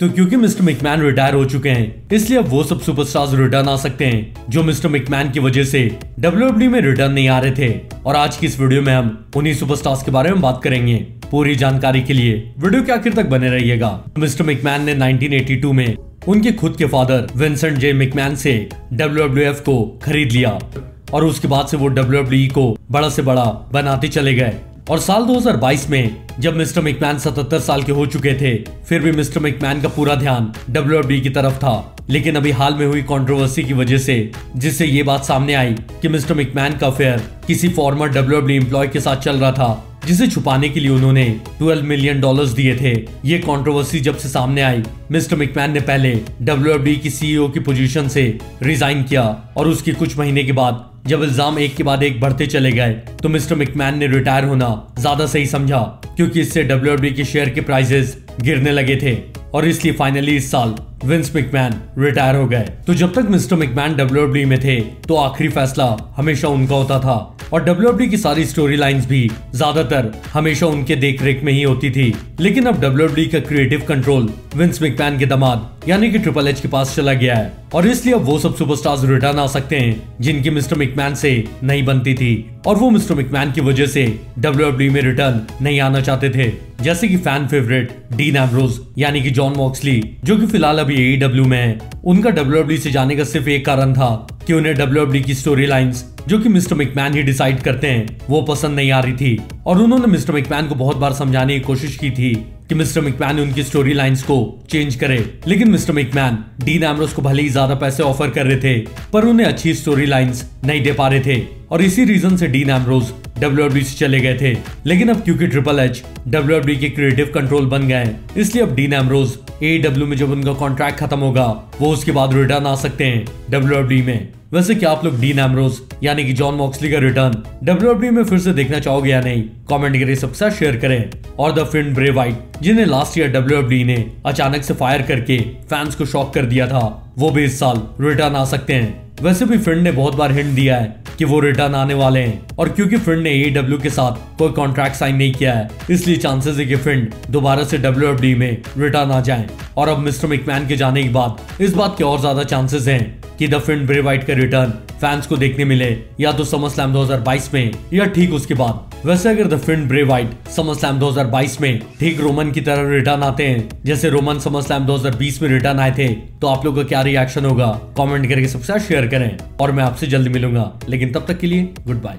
तो क्योंकि mister मिकमैन retire हो चुके हैं, इसलिए अब वो सब सुपरस्टार्स रिटर्न आ सकते हैं, जो मिस्टर मिकमैन की वजह से डब्ल्यू में रिटर्न नहीं आ रहे थे। और आज की इस वीडियो में हम उन्हीं सुपरस्टार्स के बारे में बात करेंगे। पूरी जानकारी के लिए वीडियो के आखिर तक बने रहिएगा। मिस्टर मिकमैन ने 1982 में उनके खुद के फादर विंसेंट जे मिकमैन से WWF को खरीद लिया। और उसके बाद से वो डब्ल्यू को बड़ा से बड़ा बनाते चले गए। और साल 2022 में, जब मिस्टर मैकमैन 77 साल के हो चुके थे, फिर भी मिस्टर मैकमैन का पूरा ध्यान डब्ल्यू की तरफ़ था। लेकिन अभी हाल में हुई कंट्रोवर्सी की वजह से, जिससे ये बात सामने आई कि मिस्टर मैकमैन का अफेयर किसी फॉर्मर डब्ल्यू एम्प्लॉय के साथ चल रहा था, जिसे छुपाने के लिए उन्होंने 12 मिलियन डॉलर्स दिए थे। ये कंट्रोवर्सी जब से सामने आई, मिस्टर मिकमैन ने पहले डब्ल्यू की सीईओ की पोजीशन से रिजाइन किया और उसके कुछ महीने के बाद जब इल्ज़ाम एक के बाद एक बढ़ते चले गए तो मिस्टर मिकमैन ने रिटायर होना ज़्यादा सही समझा, क्योंकि इससे डब्ल्यू के शेयर के प्राइजेस गिरने लगे थे, और इसलिए फाइनली इस साल विंस मिकमैन रिटायर हो गए। तो जब तक मिस्टर मिकमैन डब्ल्यू में थे तो आखिरी फैसला हमेशा उनका होता था। और डब्ल्यू की सारी स्टोरी लाइन्स भी ज़्यादातर हमेशा उनके देख रेख में ही होती थी। लेकिन अब डब्ल्यू का क्रिएटिव कंट्रोल विंस मैकमैन के दामाद, यानी कि ट्रिपल एच के पास चला गया है। और इसलिए अब वो सब सुपरस्टार्स रिटर्न आ सकते हैं, जिनकी मिस्टर मिकमैन से नहीं बनती थी। और वो मिस्टर मिकमैन की वजह से डब्ल्यू में रिटर्न नहीं आना चाहते थे। जैसे कि फ़ैन फेवरेट डीन एम्ब्रोज यानी कि जॉन मॉक्सली जो कि फ़िलहाल अभी एईडब्ल्यू में है। उनका डब्ल्यू से जाने का सिर्फ़ एक कारण था कि उन्हें डब्ल्यू की स्टोरी लाइन्स जो कि मिस्टर मैकमैन ही डिसाइड करते हैं, वो पसंद नहीं आ रही थी। और उन्होंने मिस्टर मैकमैन को बहुत बार समझाने की कोशिश की थी कि मिस्टर मैकमैन उनकी स्टोरी लाइंस को चेंज करे। लेकिन मिस्टर मैकमैन डीन एमरोस को भले ही ज़्यादा पैसे ऑफ़र कर रहे थे, पर उन्हें अच्छी स्टोरी लाइंस नहीं दे पा रहे थे। और इसी रीजन से डीन एमरोज डब्ल्यू से चले गए थे। लेकिन अब क्योंकि ट्रिपल एच डब्ल्यू के क्रिएटिव कंट्रोल बन गए इसलिए अब डीन एमरोज ए में जब उनका कॉन्ट्रैक्ट खत्म होगा, वो उसके बाद रिटर्न आ सकते हैं डब्ल्यू में। वैसे क्या आप लोग डीन एमरोज यानी कि जॉन मॉक्सली का रिटर्न डब्ल्यू में फिर से देखना चाहोगे या नहीं? कमेंट करें सबसे शेयर करें। और द फिन ब्रे वाइट जिन्हें लास्ट ईयर डब्ल्यू ने अचानक से फायर करके फैंस को शॉक कर दिया था, वो भी इस साल रिटर्न आ सकते हैं। वैसे भी फ्रेंड ने बहुत बार हिंट दिया है कि वो रिटर्न आने वाले हैं। और क्योंकि फ्रेंड ने एडब्ल्यू के साथ कोई कॉन्ट्रैक्ट साइन नहीं किया है, इसलिए चांसेस है कि फ्रेंड दोबारा से डब्ल्यू में रिटर्न आ जाए। और अब मिस्टर मिकमैन के जाने के बाद इस बात के और ज़्यादा चांसेस हैं कि द फ़िल्म ब्रे वाइट का रिटर्न फैंस को देखने मिले, या तो समर स्लैम 2022 में, या ठीक उसके बाद। वैसे अगर द फ़िल्म ब्रे वाइट समर स्लैम 2022 में ठीक रोमन की तरह रिटर्न आते हैं, जैसे रोमन समर स्लैम 2020 में रिटर्न आए थे तो आप लोग का क्या रिएक्शन होगा? कॉमेंट करके सबसे शेयर करें, और मैं आपसे जल्दी मिलूँगा। लेकिन तब तक के लिए गुड बाय